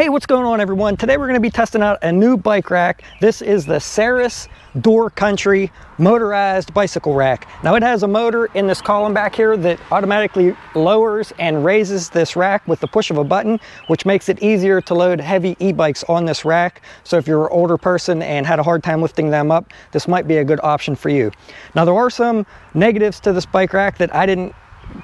Hey, what's going on everyone? Today we're gonna be testing out a new bike rack. This is the Saris Door County motorized bicycle rack. Now it has a motor in this column back here that automatically lowers and raises this rack with the push of a button, which makes it easier to load heavy e-bikes on this rack. So if you're an older person and had a hard time lifting them up, this might be a good option for you. Now there are some negatives to this bike rack that I didn't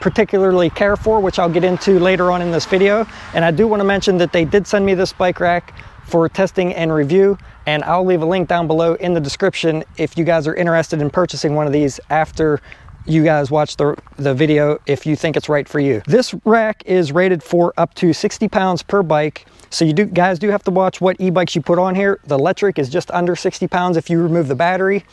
particularly care for, which I'll get into later on in this video. And I do want to mention that they did send me this bike rack for testing and review and I'll leave a link down below in the description if you guys are interested in purchasing one of these after you guys watch the, the video if you think it's right for you. This rack is rated for up to 60 pounds per bike. So you do guys do have to watch what e-bikes you put on here. The Lectric is just under 60 pounds if you remove the battery.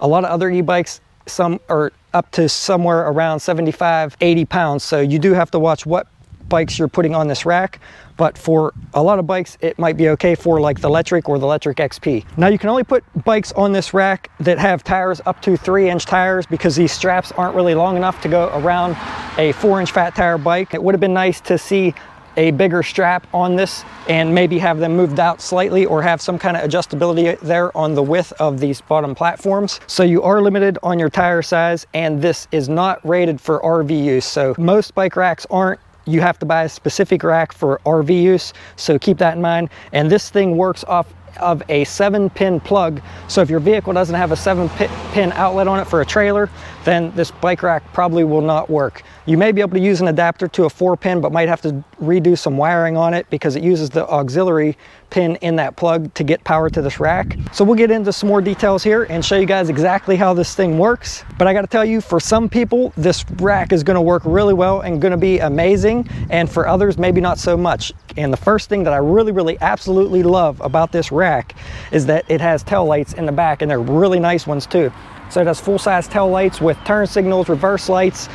A lot of other e-bikes some are up to somewhere around 75, 80 pounds. So you do have to watch what bikes you're putting on this rack. But for a lot of bikes, it might be okay for like the Lectric or the Lectric XP. Now you can only put bikes on this rack that have tires up to three inch tires because these straps aren't really long enough to go around a four inch fat tire bike. It would have been nice to see a bigger strap on this and maybe have them moved out slightly or have some kind of adjustability there on the width of these bottom platforms. So you are limited on your tire size and this is not rated for RV use. So most bike racks aren't you have to buy a specific rack for RV use. So keep that in mind. And this thing works off of a seven pin plug. So if your vehicle doesn't have a seven pin outlet on it for a trailer, then this bike rack probably will not work. You may be able to use an adapter to a four pin, but might have to redo some wiring on it because it uses the auxiliary pin in that plug to get power to this rack. So we'll get into some more details here and show you guys exactly how this thing works. But I gotta tell you, for some people, this rack is gonna work really well and gonna be amazing. And for others, maybe not so much. And the first thing that I really, really absolutely love about this rack is that it has tail lights in the back and they're really nice ones too. So it has full-size tail lights with turn signals, reverse lights,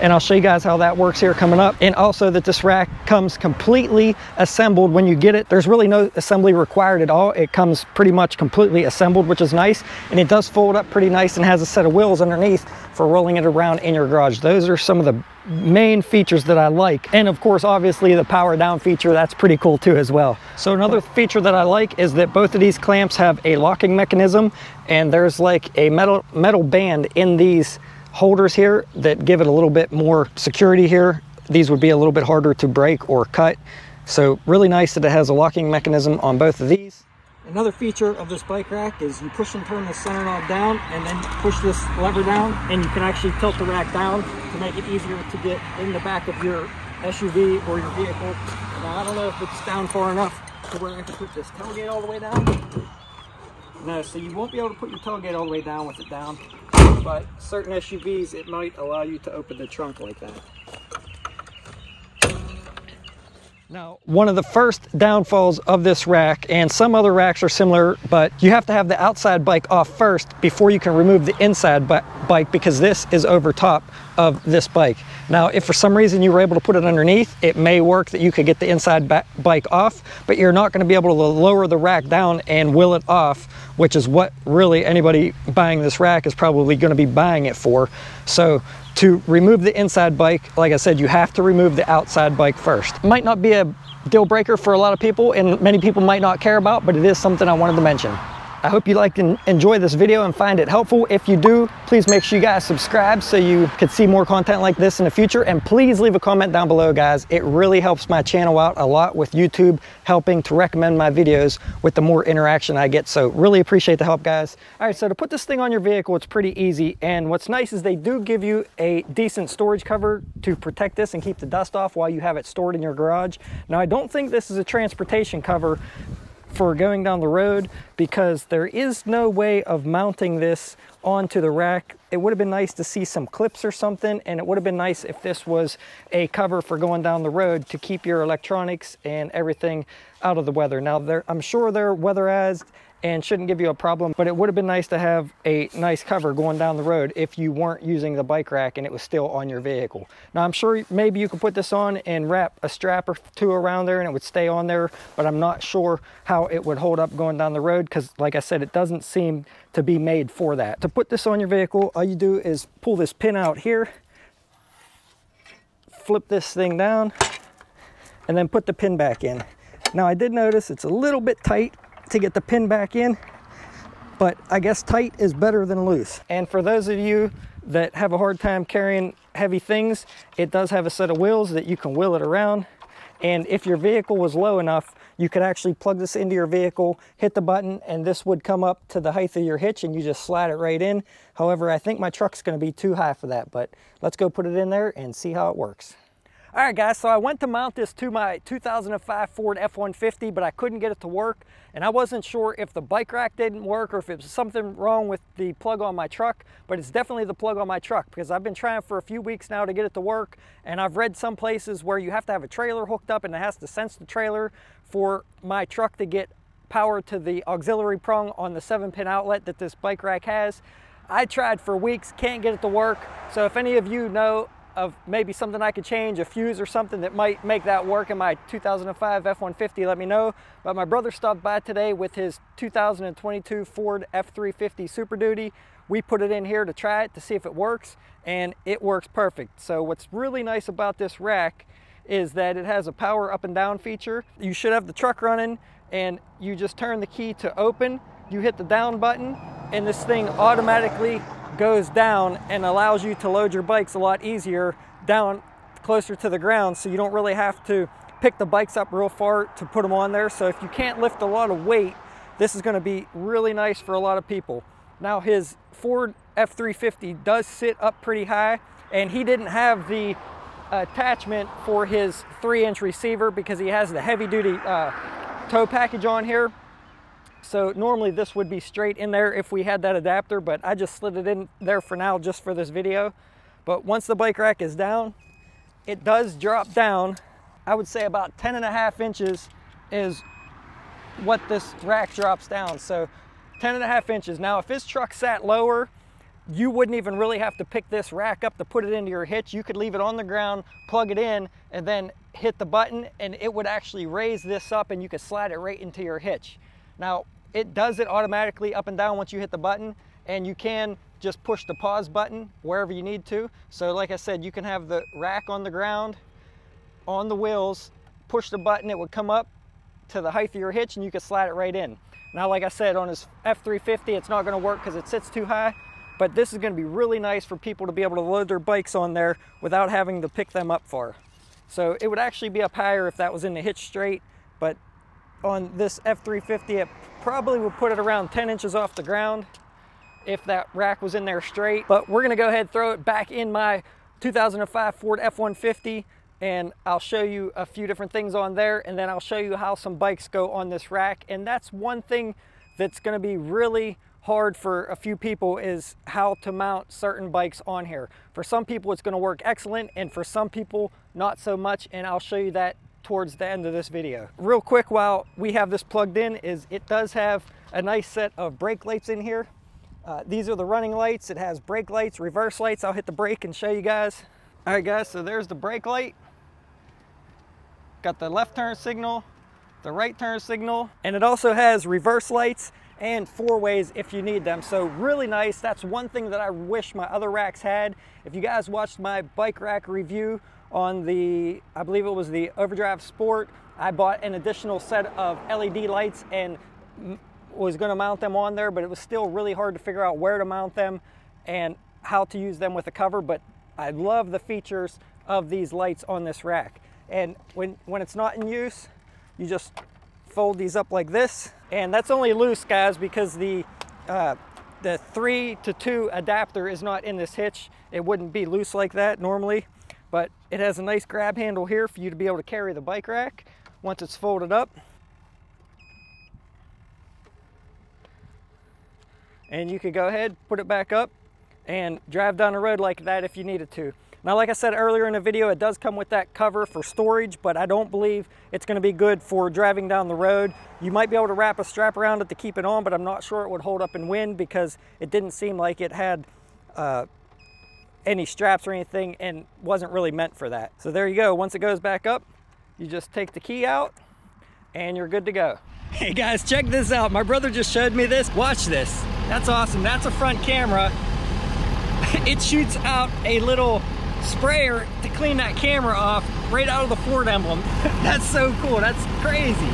and I'll show you guys how that works here coming up. And also that this rack comes completely assembled when you get it. There's really no assembly required at all. It comes pretty much completely assembled, which is nice. And it does fold up pretty nice and has a set of wheels underneath for rolling it around in your garage. Those are some of the main features that I like. And of course, obviously the power down feature, that's pretty cool too as well. So another feature that I like is that both of these clamps have a locking mechanism and there's like a metal, metal band in these holders here that give it a little bit more security here. These would be a little bit harder to break or cut. So really nice that it has a locking mechanism on both of these. Another feature of this bike rack is you push and turn the center knob down and then push this lever down and you can actually tilt the rack down to make it easier to get in the back of your SUV or your vehicle. Now I don't know if it's down far enough to where I can put this tailgate all the way down. No, so you won't be able to put your tailgate all the way down with it down, but certain SUVs, it might allow you to open the trunk like that. Now, one of the first downfalls of this rack, and some other racks are similar, but you have to have the outside bike off first before you can remove the inside bike because this is over top of this bike. Now, if for some reason you were able to put it underneath, it may work that you could get the inside bike off, but you're not gonna be able to lower the rack down and wheel it off, which is what really anybody buying this rack is probably gonna be buying it for. So to remove the inside bike, like I said, you have to remove the outside bike first. It Might not be a deal breaker for a lot of people and many people might not care about, but it is something I wanted to mention. I hope you liked and enjoy this video and find it helpful. If you do, please make sure you guys subscribe so you can see more content like this in the future. And please leave a comment down below, guys. It really helps my channel out a lot with YouTube helping to recommend my videos with the more interaction I get. So really appreciate the help, guys. All right, so to put this thing on your vehicle, it's pretty easy. And what's nice is they do give you a decent storage cover to protect this and keep the dust off while you have it stored in your garage. Now, I don't think this is a transportation cover for going down the road because there is no way of mounting this onto the rack. It would have been nice to see some clips or something and it would have been nice if this was a cover for going down the road to keep your electronics and everything out of the weather. Now I'm sure they're weatherized and shouldn't give you a problem, but it would have been nice to have a nice cover going down the road if you weren't using the bike rack and it was still on your vehicle. Now I'm sure maybe you could put this on and wrap a strap or two around there and it would stay on there, but I'm not sure how it would hold up going down the road because like I said, it doesn't seem to be made for that. To put this on your vehicle, all you do is pull this pin out here, flip this thing down, and then put the pin back in. Now I did notice it's a little bit tight to get the pin back in, but I guess tight is better than loose. And for those of you that have a hard time carrying heavy things, it does have a set of wheels that you can wheel it around. And if your vehicle was low enough, you could actually plug this into your vehicle, hit the button, and this would come up to the height of your hitch and you just slide it right in. However, I think my truck's gonna be too high for that, but let's go put it in there and see how it works. All right, guys, so I went to mount this to my 2005 Ford F-150, but I couldn't get it to work, and I wasn't sure if the bike rack didn't work or if it was something wrong with the plug on my truck, but it's definitely the plug on my truck because I've been trying for a few weeks now to get it to work, and I've read some places where you have to have a trailer hooked up and it has to sense the trailer for my truck to get power to the auxiliary prong on the 7-pin outlet that this bike rack has. I tried for weeks, can't get it to work, so if any of you know of maybe something I could change, a fuse or something that might make that work in my 2005 F-150, let me know. But my brother stopped by today with his 2022 Ford F-350 Super Duty. We put it in here to try it to see if it works, and it works perfect. So what's really nice about this rack is that it has a power up and down feature. You should have the truck running, and you just turn the key to open, you hit the down button, and this thing automatically goes down and allows you to load your bikes a lot easier down closer to the ground so you don't really have to pick the bikes up real far to put them on there. So if you can't lift a lot of weight, this is gonna be really nice for a lot of people. Now his Ford F350 does sit up pretty high and he didn't have the attachment for his three inch receiver because he has the heavy duty uh, tow package on here. So normally this would be straight in there if we had that adapter, but I just slid it in there for now just for this video. But once the bike rack is down, it does drop down. I would say about 10 and a half inches is what this rack drops down. So 10 and a half inches. Now, if this truck sat lower, you wouldn't even really have to pick this rack up to put it into your hitch. You could leave it on the ground, plug it in, and then hit the button, and it would actually raise this up and you could slide it right into your hitch. Now, it does it automatically up and down once you hit the button and you can just push the pause button wherever you need to. So like I said, you can have the rack on the ground, on the wheels, push the button, it would come up to the height of your hitch and you can slide it right in. Now, like I said, on his F350, it's not gonna work because it sits too high, but this is gonna be really nice for people to be able to load their bikes on there without having to pick them up far. So it would actually be up higher if that was in the hitch straight, but on this F350, it probably would put it around 10 inches off the ground if that rack was in there straight. But we're gonna go ahead throw it back in my 2005 Ford F-150 and I'll show you a few different things on there and then I'll show you how some bikes go on this rack. And that's one thing that's gonna be really hard for a few people is how to mount certain bikes on here. For some people, it's gonna work excellent and for some people, not so much. And I'll show you that towards the end of this video. Real quick while we have this plugged in is it does have a nice set of brake lights in here. Uh, these are the running lights. It has brake lights, reverse lights. I'll hit the brake and show you guys. All right guys, so there's the brake light. Got the left turn signal, the right turn signal, and it also has reverse lights and four ways if you need them. So really nice. That's one thing that I wish my other racks had. If you guys watched my bike rack review on the, I believe it was the Overdrive Sport, I bought an additional set of LED lights and was gonna mount them on there, but it was still really hard to figure out where to mount them and how to use them with a cover, but I love the features of these lights on this rack. And when, when it's not in use, you just fold these up like this. And that's only loose, guys, because the, uh, the three to two adapter is not in this hitch. It wouldn't be loose like that normally but it has a nice grab handle here for you to be able to carry the bike rack once it's folded up. And you could go ahead, put it back up and drive down the road like that if you needed to. Now, like I said earlier in the video, it does come with that cover for storage, but I don't believe it's gonna be good for driving down the road. You might be able to wrap a strap around it to keep it on, but I'm not sure it would hold up in wind because it didn't seem like it had uh, any straps or anything and wasn't really meant for that. So there you go. Once it goes back up, you just take the key out and you're good to go. Hey guys, check this out. My brother just showed me this. Watch this. That's awesome. That's a front camera. It shoots out a little sprayer to clean that camera off right out of the Ford emblem. That's so cool. That's crazy.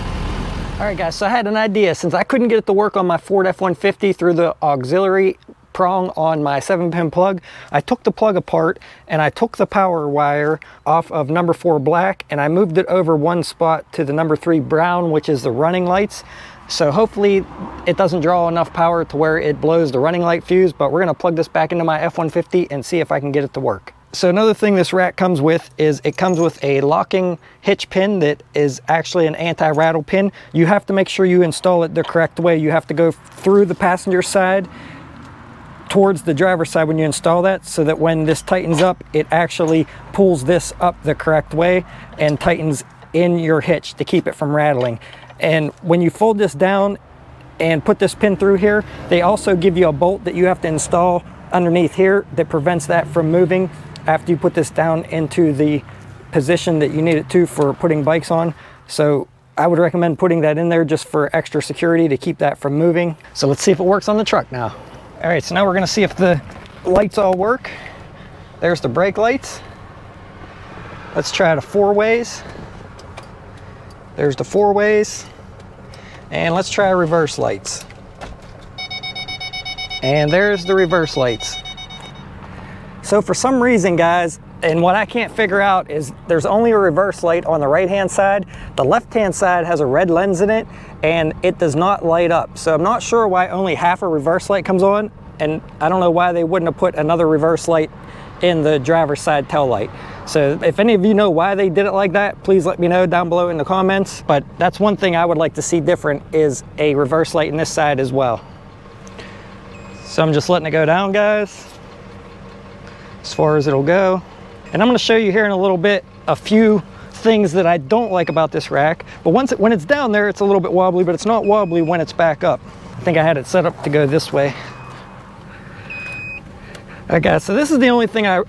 All right guys, so I had an idea. Since I couldn't get it to work on my Ford F-150 through the auxiliary prong on my seven pin plug, I took the plug apart and I took the power wire off of number four black and I moved it over one spot to the number three brown, which is the running lights. So hopefully it doesn't draw enough power to where it blows the running light fuse, but we're gonna plug this back into my F-150 and see if I can get it to work. So another thing this rack comes with is it comes with a locking hitch pin that is actually an anti-rattle pin. You have to make sure you install it the correct way. You have to go through the passenger side towards the driver's side when you install that so that when this tightens up, it actually pulls this up the correct way and tightens in your hitch to keep it from rattling. And when you fold this down and put this pin through here, they also give you a bolt that you have to install underneath here that prevents that from moving after you put this down into the position that you need it to for putting bikes on. So I would recommend putting that in there just for extra security to keep that from moving. So let's see if it works on the truck now. All right, so now we're gonna see if the lights all work. There's the brake lights. Let's try the four ways. There's the four ways. And let's try reverse lights. And there's the reverse lights. So for some reason, guys, and what I can't figure out is there's only a reverse light on the right hand side. The left hand side has a red lens in it and it does not light up. So I'm not sure why only half a reverse light comes on and I don't know why they wouldn't have put another reverse light in the driver's side tail light. So if any of you know why they did it like that, please let me know down below in the comments. But that's one thing I would like to see different is a reverse light in this side as well. So I'm just letting it go down, guys as far as it'll go. And I'm gonna show you here in a little bit a few things that I don't like about this rack. But once it, when it's down there, it's a little bit wobbly, but it's not wobbly when it's back up. I think I had it set up to go this way. Okay, so this is the only thing I,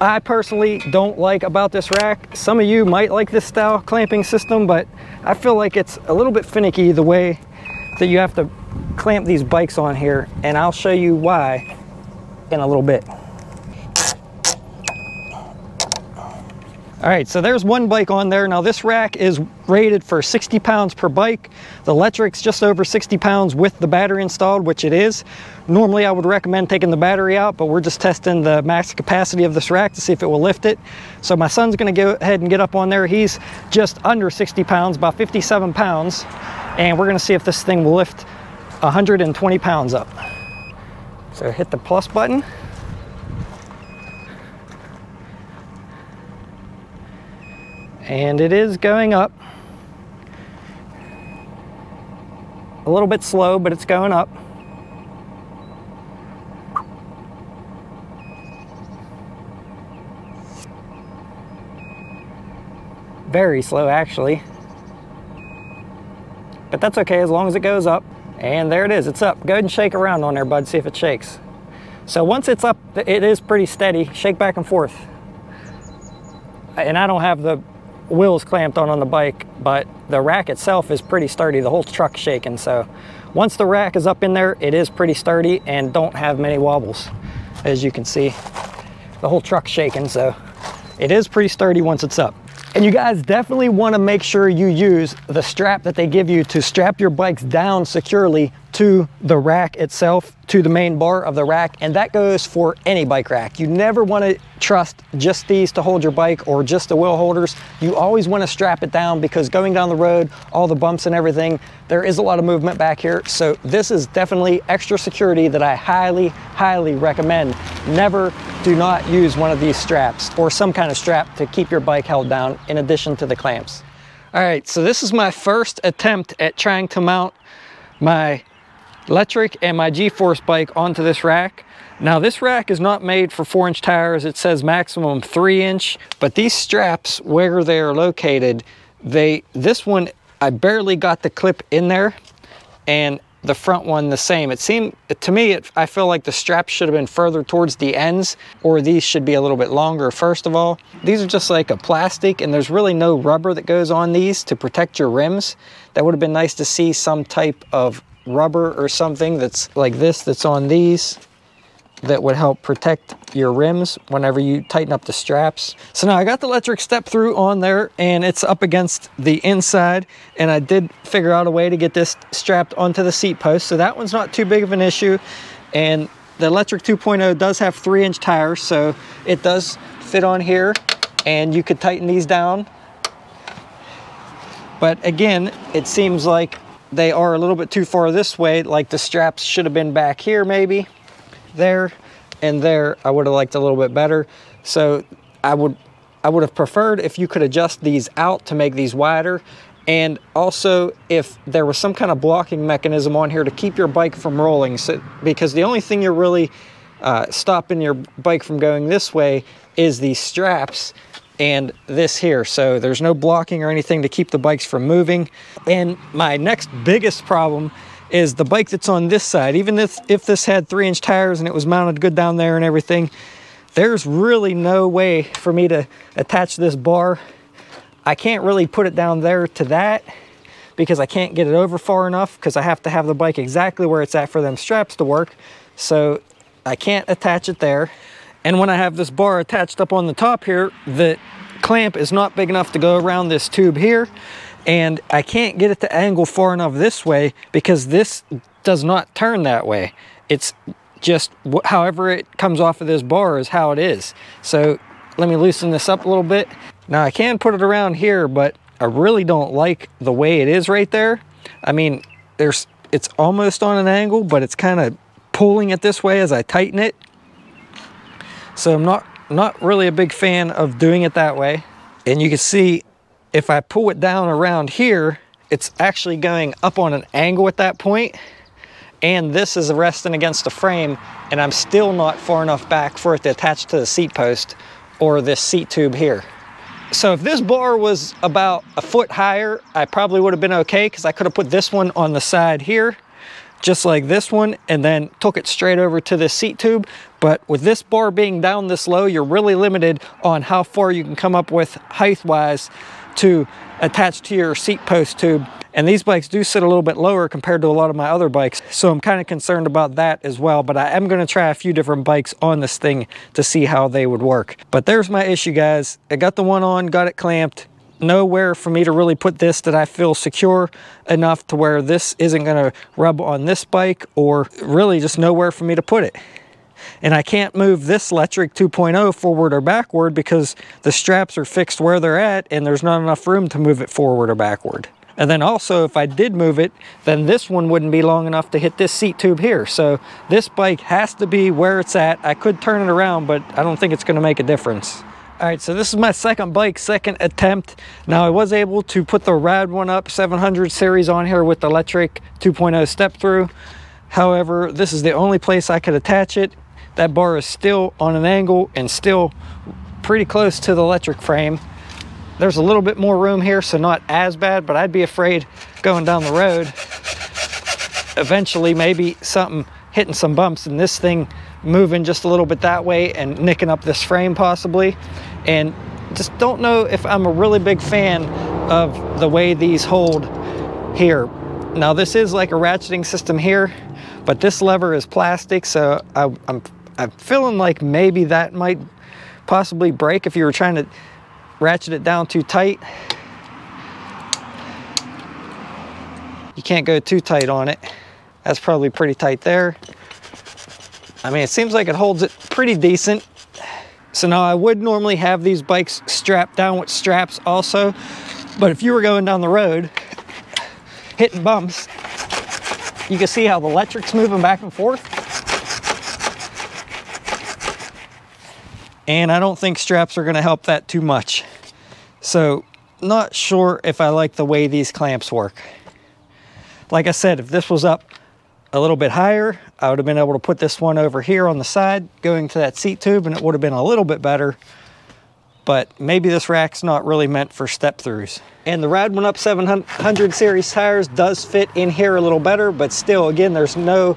I personally don't like about this rack. Some of you might like this style clamping system, but I feel like it's a little bit finicky the way that you have to clamp these bikes on here, and I'll show you why in a little bit. All right, so there's one bike on there. Now this rack is rated for 60 pounds per bike. The Lectric's just over 60 pounds with the battery installed, which it is. Normally I would recommend taking the battery out, but we're just testing the max capacity of this rack to see if it will lift it. So my son's gonna go ahead and get up on there. He's just under 60 pounds, about 57 pounds. And we're gonna see if this thing will lift 120 pounds up. So hit the plus button. And it is going up. A little bit slow, but it's going up. Very slow, actually. But that's okay as long as it goes up. And there it is, it's up. Go ahead and shake around on there, bud, see if it shakes. So once it's up, it is pretty steady. Shake back and forth. And I don't have the wheels clamped on on the bike, but the rack itself is pretty sturdy. The whole truck's shaking. So once the rack is up in there, it is pretty sturdy and don't have many wobbles. As you can see, the whole truck's shaking. So it is pretty sturdy once it's up. And you guys definitely want to make sure you use the strap that they give you to strap your bikes down securely to the rack itself, to the main bar of the rack, and that goes for any bike rack. You never want to trust just these to hold your bike or just the wheel holders. You always want to strap it down because going down the road, all the bumps and everything, there is a lot of movement back here. So this is definitely extra security that I highly, highly recommend. Never do not use one of these straps or some kind of strap to keep your bike held down in addition to the clamps. All right, so this is my first attempt at trying to mount my Lectric and my G-Force bike onto this rack. Now this rack is not made for four inch tires. It says maximum three inch, but these straps where they're located, they, this one, I barely got the clip in there and the front one the same. It seemed, to me, it, I feel like the straps should have been further towards the ends or these should be a little bit longer first of all. These are just like a plastic and there's really no rubber that goes on these to protect your rims. That would have been nice to see some type of rubber or something that's like this that's on these that would help protect your rims whenever you tighten up the straps. So now I got the Lectric step through on there and it's up against the inside and I did figure out a way to get this strapped onto the seat post. So that one's not too big of an issue. And the Lectric 2.0 does have three inch tires, so it does fit on here and you could tighten these down. But again, it seems like they are a little bit too far this way, like the straps should have been back here maybe there and there I would have liked a little bit better. So I would I would have preferred if you could adjust these out to make these wider and also if there was some kind of blocking mechanism on here to keep your bike from rolling so, because the only thing you're really uh, stopping your bike from going this way is these straps and this here so there's no blocking or anything to keep the bikes from moving and my next biggest problem is the bike that's on this side. Even if, if this had three inch tires and it was mounted good down there and everything, there's really no way for me to attach this bar. I can't really put it down there to that because I can't get it over far enough because I have to have the bike exactly where it's at for them straps to work. So I can't attach it there. And when I have this bar attached up on the top here, the clamp is not big enough to go around this tube here and I can't get it to angle far enough this way because this does not turn that way. It's just however it comes off of this bar is how it is. So let me loosen this up a little bit. Now I can put it around here, but I really don't like the way it is right there. I mean, there's it's almost on an angle, but it's kind of pulling it this way as I tighten it. So I'm not, not really a big fan of doing it that way. And you can see if I pull it down around here, it's actually going up on an angle at that point, and this is resting against the frame, and I'm still not far enough back for it to attach to the seat post or this seat tube here. So if this bar was about a foot higher, I probably would have been okay because I could have put this one on the side here, just like this one, and then took it straight over to the seat tube. But with this bar being down this low, you're really limited on how far you can come up with height-wise to attach to your seat post tube. And these bikes do sit a little bit lower compared to a lot of my other bikes. So I'm kind of concerned about that as well. But I am going to try a few different bikes on this thing to see how they would work. But there's my issue, guys. I got the one on, got it clamped. Nowhere for me to really put this that I feel secure enough to where this isn't going to rub on this bike or really just nowhere for me to put it and I can't move this Lectric 2.0 forward or backward because the straps are fixed where they're at and there's not enough room to move it forward or backward. And then also if I did move it, then this one wouldn't be long enough to hit this seat tube here. So this bike has to be where it's at. I could turn it around, but I don't think it's gonna make a difference. All right, so this is my second bike, second attempt. Now I was able to put the Ride1Up 700 series on here with the Lectric 2.0 step through. However, this is the only place I could attach it that bar is still on an angle and still pretty close to the Lectric frame. There's a little bit more room here, so not as bad, but I'd be afraid going down the road. Eventually, maybe something hitting some bumps and this thing moving just a little bit that way and nicking up this frame possibly. And just don't know if I'm a really big fan of the way these hold here. Now this is like a ratcheting system here, but this lever is plastic, so I, am I'm feeling like maybe that might possibly break if you were trying to ratchet it down too tight. You can't go too tight on it. That's probably pretty tight there. I mean, it seems like it holds it pretty decent. So now I would normally have these bikes strapped down with straps also, but if you were going down the road, hitting bumps, you can see how the Lectric's moving back and forth. and I don't think straps are going to help that too much. So not sure if I like the way these clamps work. Like I said, if this was up a little bit higher, I would have been able to put this one over here on the side going to that seat tube and it would have been a little bit better. But maybe this rack's not really meant for step throughs. And the Ride1Up 700 series tires does fit in here a little better, but still, again, there's no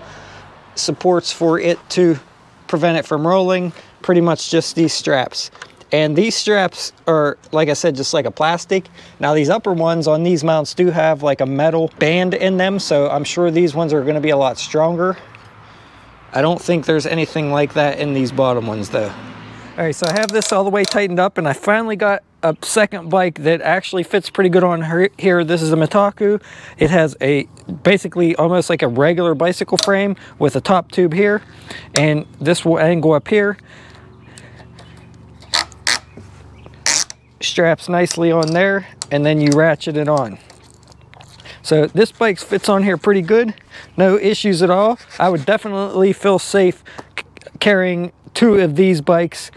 supports for it to prevent it from rolling pretty much just these straps. And these straps are, like I said, just like a plastic. Now these upper ones on these mounts do have like a metal band in them, so I'm sure these ones are gonna be a lot stronger. I don't think there's anything like that in these bottom ones though. All right, so I have this all the way tightened up and I finally got a second bike that actually fits pretty good on her here. This is a Mitaku. It has a basically almost like a regular bicycle frame with a top tube here and this will angle up here. Straps nicely on there and then you ratchet it on. So this bike fits on here pretty good. No issues at all. I would definitely feel safe carrying two of these bikes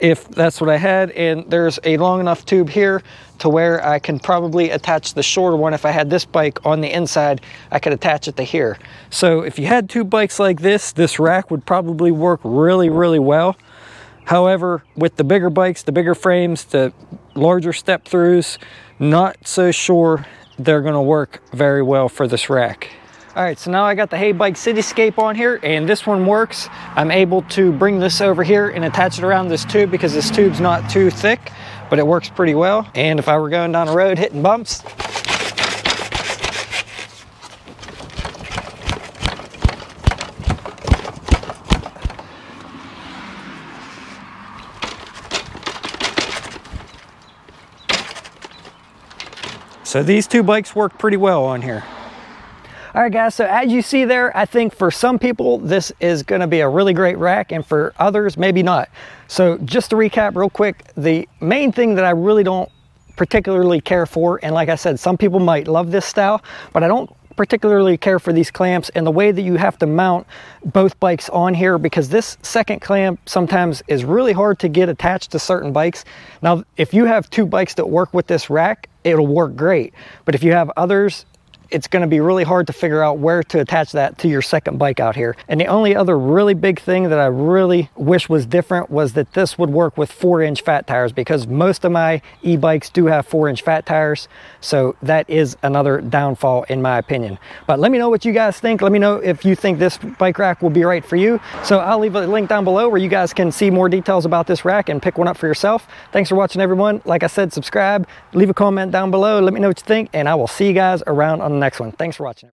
if that's what I had. And there's a long enough tube here to where I can probably attach the shorter one. If I had this bike on the inside, I could attach it to here. So if you had two bikes like this, this rack would probably work really, really well. However, with the bigger bikes, the bigger frames, the larger step throughs, not so sure they're gonna work very well for this rack. All right, so now I got the Heybike Cityscape on here and this one works. I'm able to bring this over here and attach it around this tube because this tube's not too thick, but it works pretty well. And if I were going down a road hitting bumps, So these two bikes work pretty well on here. All right guys, so as you see there, I think for some people this is gonna be a really great rack and for others, maybe not. So just to recap real quick, the main thing that I really don't particularly care for, and like I said, some people might love this style, but I don't particularly care for these clamps and the way that you have to mount both bikes on here because this second clamp sometimes is really hard to get attached to certain bikes. Now, if you have two bikes that work with this rack, it'll work great. But if you have others it's going to be really hard to figure out where to attach that to your second bike out here. And the only other really big thing that I really wish was different was that this would work with four inch fat tires because most of my e-bikes do have four inch fat tires. So that is another downfall in my opinion. But let me know what you guys think. Let me know if you think this bike rack will be right for you. So I'll leave a link down below where you guys can see more details about this rack and pick one up for yourself. Thanks for watching everyone. Like I said, subscribe, leave a comment down below. Let me know what you think and I will see you guys around on the next one. Thanks for watching.